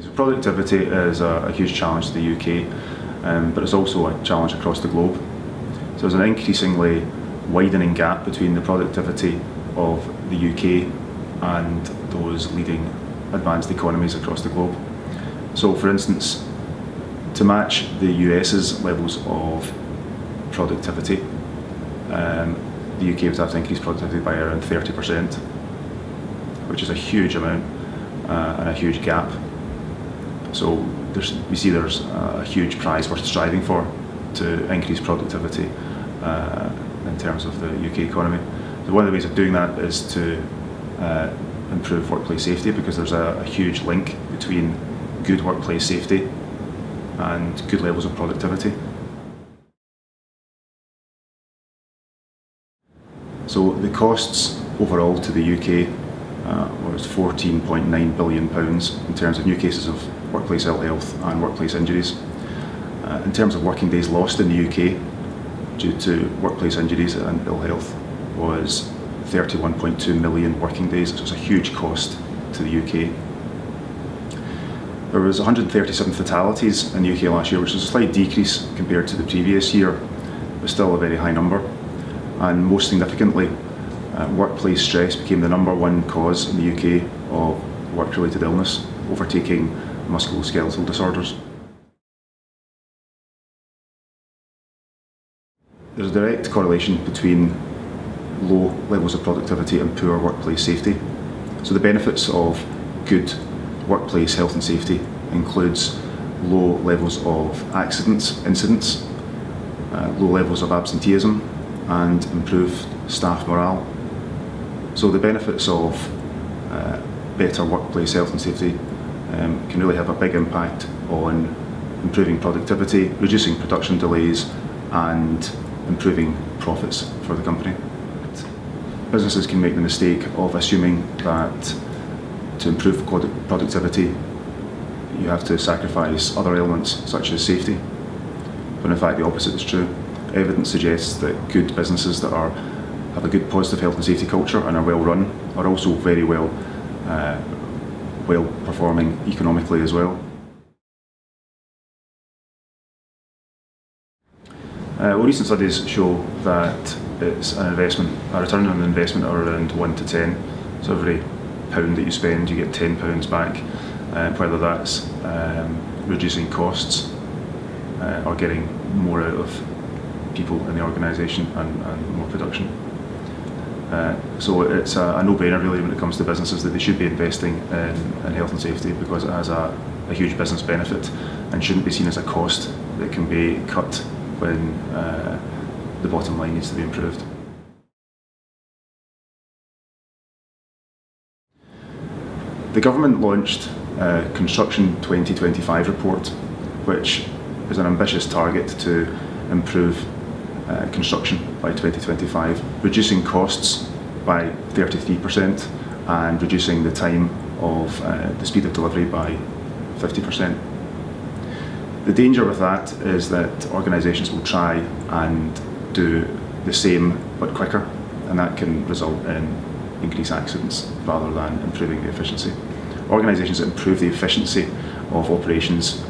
So productivity is a, a, huge challenge to the UK, um, but it's also a challenge across the globe. So there's an increasingly widening gap between the productivity of the UK and those leading advanced economies across the globe. So for instance, to match the US's levels of productivity, um, the UK would have to increase productivity by around 30%, which is a huge amount uh, and a huge gap. So we see there's a huge prize worth striving for to increase productivity uh, in terms of the UK economy. So one of the ways of doing that is to uh, improve workplace safety because there's a, a huge link between good workplace safety and good levels of productivity. So the costs overall to the UK uh, was 14.9 billion pounds in terms of new cases of workplace ill health and workplace injuries. Uh, in terms of working days lost in the UK due to workplace injuries and ill health was 31.2 million working days. So it's a huge cost to the UK. There was 137 fatalities in the UK last year, which was a slight decrease compared to the previous year, but still a very high number. And most significantly, uh, workplace stress became the number one cause in the UK of work-related illness, overtaking musculoskeletal disorders. There's a direct correlation between low levels of productivity and poor workplace safety. So the benefits of good workplace health and safety includes low levels of accidents, incidents, uh, low levels of absenteeism and improved staff morale. So the benefits of uh, better workplace health and safety um, can really have a big impact on improving productivity, reducing production delays and improving profits for the company. Businesses can make the mistake of assuming that to improve productivity you have to sacrifice other elements such as safety, when in fact the opposite is true. Evidence suggests that good businesses that are have a good positive health and safety culture and are well run are also very well uh, well performing economically as well. Uh, well, recent studies show that it's an investment, a return on investment of around 1 to 10. So every pound that you spend, you get 10 pounds back, uh, whether that's um, reducing costs uh, or getting more out of people in the organisation and, and, more production. Uh, so it's a, a no-brainer really when it comes to businesses that they should be investing in, in health and safety because it has a, a, huge business benefit and shouldn't be seen as a cost that can be cut when uh, the bottom line needs to be improved. The government launched a Construction 2025 report, which is an ambitious target to improve uh, construction by 2025, reducing costs by 33% and reducing the time of uh, the speed of delivery by 50%. The danger with that is that organisations will try and do the same but quicker, and that can result in increased accidents rather than improving the efficiency. Organisations that improve the efficiency of operations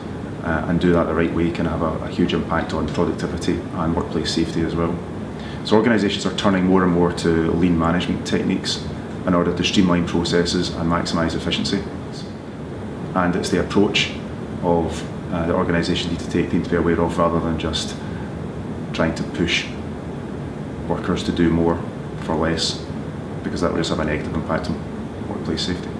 uh, and do that the right way can have a, a huge impact on productivity and workplace safety as well. So organisations are turning more and more to lean management techniques in order to streamline processes and maximise efficiency. And it's the approach of uh, the organisations need to take, need to be aware of rather than just trying to push workers to do more for less because that will just have a negative impact on workplace safety.